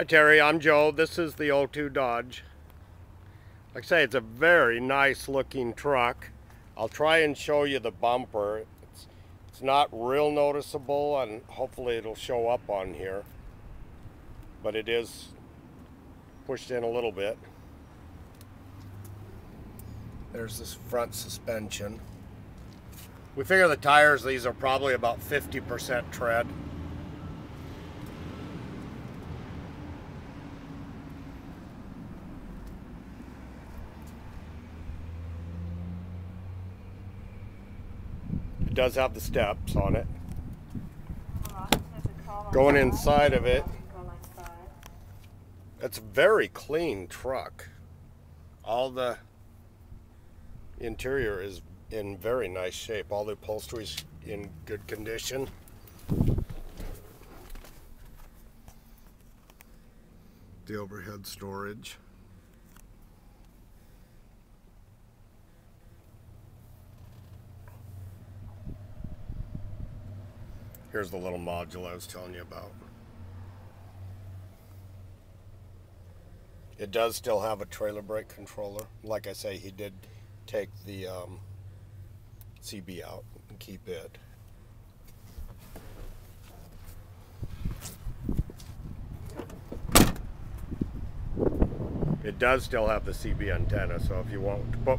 Hi Terry, I'm Joe. This is the 02 Dodge. Like I say, it's a very nice looking truck. I'll try and show you the bumper. It's, it's not real noticeable and hopefully it'll show up on here. But it is pushed in a little bit. There's this front suspension. We figure the tires, these are probably about 50% tread. Does have the steps on it. Going inside of it, it's a very clean truck. All the interior is in very nice shape. All the upholstery's in good condition. The overhead storage. Here's the little module I was telling you about. It does still have a trailer brake controller. Like I say, he did take the um, CB out and keep it. It does still have the CB antenna, so if you want to put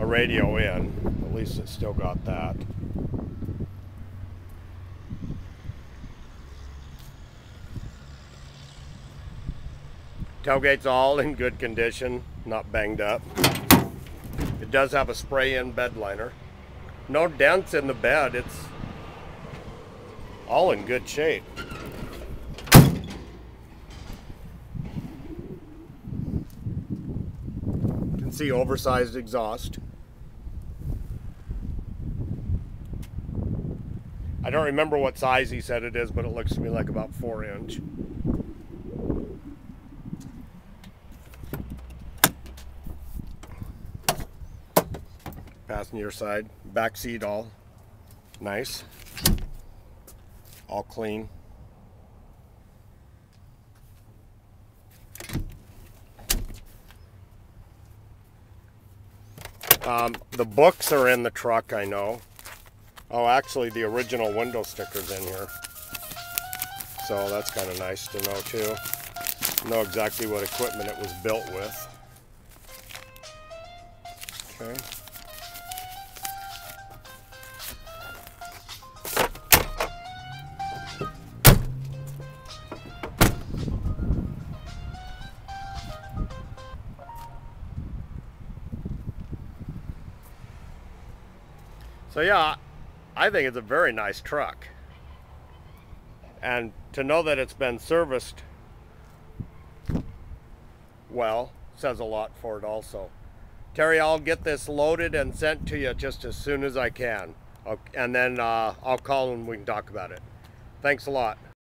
a radio in, at least it's still got that. Tailgate's all in good condition, not banged up. It does have a spray-in bed liner. No dents in the bed. It's all in good shape. You can see oversized exhaust. I don't remember what size he said it is, but it looks to me like about four inch. Passenger side. Back seat all. Nice. All clean. Um, the books are in the truck I know. Oh actually the original window stickers in here. So that's kind of nice to know too. Know exactly what equipment it was built with. Okay So yeah, I think it's a very nice truck. And to know that it's been serviced well says a lot for it also. Terry, I'll get this loaded and sent to you just as soon as I can. And then uh, I'll call and we can talk about it. Thanks a lot.